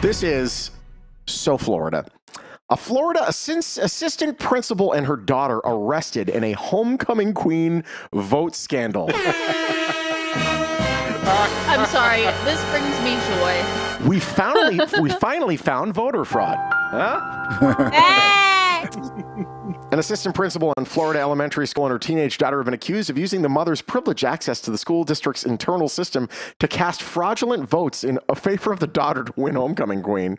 This is so Florida. A Florida assist- assistant principal and her daughter arrested in a homecoming queen vote scandal. I'm sorry. This brings me joy. we finally we finally found voter fraud. Huh? Hey! An assistant principal in Florida elementary school and her teenage daughter have been accused of using the mother's privileged access to the school district's internal system to cast fraudulent votes in a favor of the daughter to win homecoming queen.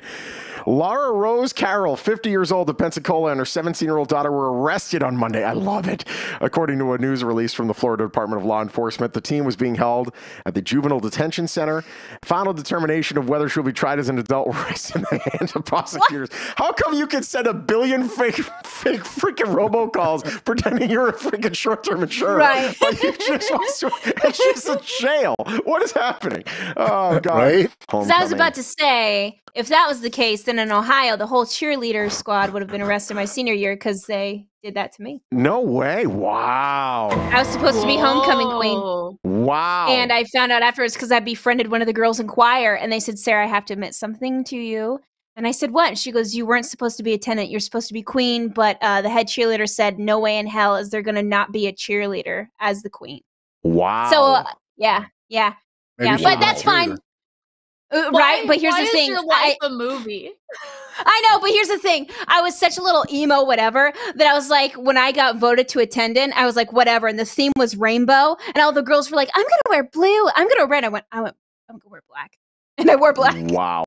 Laura Rose Carroll, 50 years old of Pensacola, and her 17 year old daughter were arrested on Monday. I love it. According to a news release from the Florida Department of Law Enforcement, the team was being held at the Juvenile Detention Center. Final determination of whether she'll be tried as an adult rests in the hands of prosecutors. How come you can send a billion fake, fake freaking robocalls pretending you're a freaking short term insurer? Right. But you just want to, and she's in jail. What is happening? Oh, God. Right? So I was about to say, if that was the case, then in Ohio, the whole cheerleader squad would have been arrested my senior year because they did that to me. No way. Wow. I was supposed to be homecoming queen. Wow. And I found out afterwards because I befriended one of the girls in choir, and they said, Sarah, I have to admit something to you. And I said, What? She goes, You weren't supposed to be a tenant. You're supposed to be queen. But uh, the head cheerleader said, No way in hell is there going to not be a cheerleader as the queen. wow. So, uh, yeah, yeah, Maybe yeah. But that's fine. Uh, Why- right? But here's why the is thing. Your I, life a movie. I know, but here's the thing. I was such a little emo, whatever, that I was like, when I got voted to attendant, I was like, whatever. And the theme was rainbow. And all the girls were like, I'm going to wear blue. I'm going to wear red. I went, I went, I'm going to wear black. And I wore black. Wow.